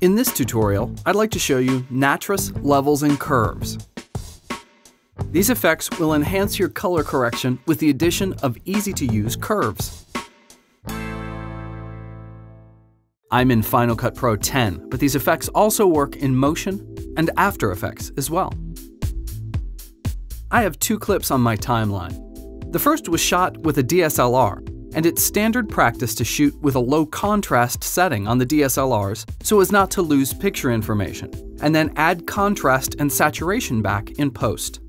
In this tutorial, I'd like to show you Nattress Levels and Curves. These effects will enhance your color correction with the addition of easy-to-use curves. I'm in Final Cut Pro 10, but these effects also work in Motion and After Effects as well. I have two clips on my timeline. The first was shot with a DSLR, and it's standard practice to shoot with a low contrast setting on the DSLRs so as not to lose picture information, and then add contrast and saturation back in post.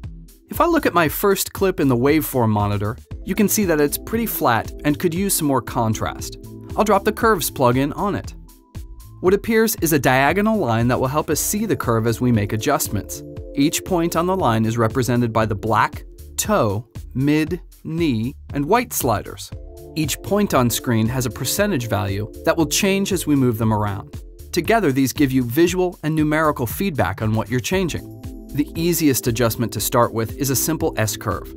If I look at my first clip in the waveform monitor, you can see that it's pretty flat and could use some more contrast. I'll drop the Curves plugin on it. What appears is a diagonal line that will help us see the curve as we make adjustments. Each point on the line is represented by the black, toe, mid, knee, and white sliders. Each point on screen has a percentage value that will change as we move them around. Together, these give you visual and numerical feedback on what you're changing. The easiest adjustment to start with is a simple S-curve.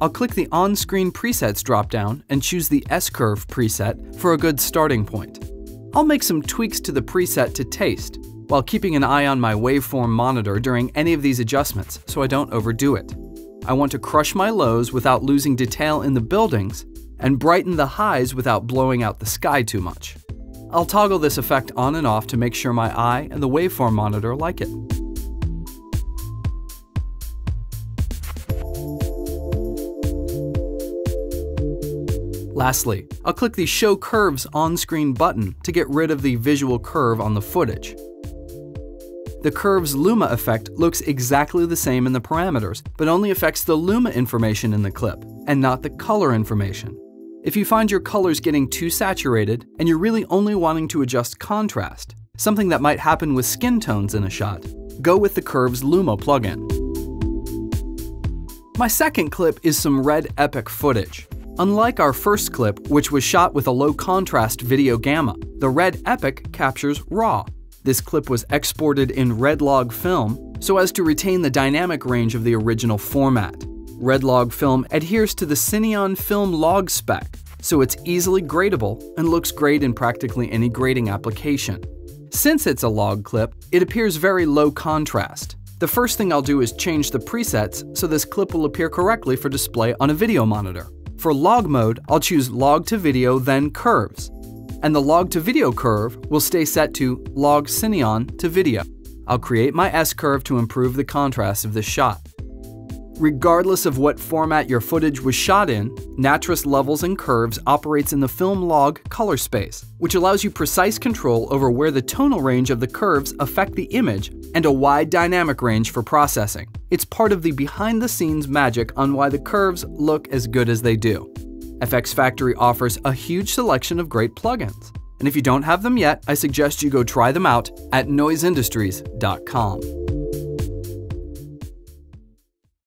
I'll click the On-Screen Presets dropdown and choose the S-curve preset for a good starting point. I'll make some tweaks to the preset to taste, while keeping an eye on my waveform monitor during any of these adjustments so I don't overdo it. I want to crush my lows without losing detail in the buildings and brighten the highs without blowing out the sky too much. I'll toggle this effect on and off to make sure my eye and the waveform monitor like it. Lastly, I'll click the Show Curves on-screen button to get rid of the visual curve on the footage. The curve's luma effect looks exactly the same in the parameters, but only affects the luma information in the clip, and not the color information. If you find your colors getting too saturated, and you're really only wanting to adjust contrast, something that might happen with skin tones in a shot, go with the Curves Luma plugin. My second clip is some Red Epic footage. Unlike our first clip, which was shot with a low contrast video gamma, the Red Epic captures RAW. This clip was exported in Red Log film so as to retain the dynamic range of the original format. Redlog film adheres to the Cineon film log spec, so it's easily gradable and looks great in practically any grading application. Since it's a log clip, it appears very low contrast. The first thing I'll do is change the presets so this clip will appear correctly for display on a video monitor. For log mode, I'll choose log to video then curves, and the log to video curve will stay set to log Cineon to video. I'll create my S curve to improve the contrast of this shot. Regardless of what format your footage was shot in, Nattress Levels and Curves operates in the film log color space, which allows you precise control over where the tonal range of the curves affect the image and a wide dynamic range for processing. It's part of the behind the scenes magic on why the curves look as good as they do. FX Factory offers a huge selection of great plugins. And if you don't have them yet, I suggest you go try them out at noiseindustries.com.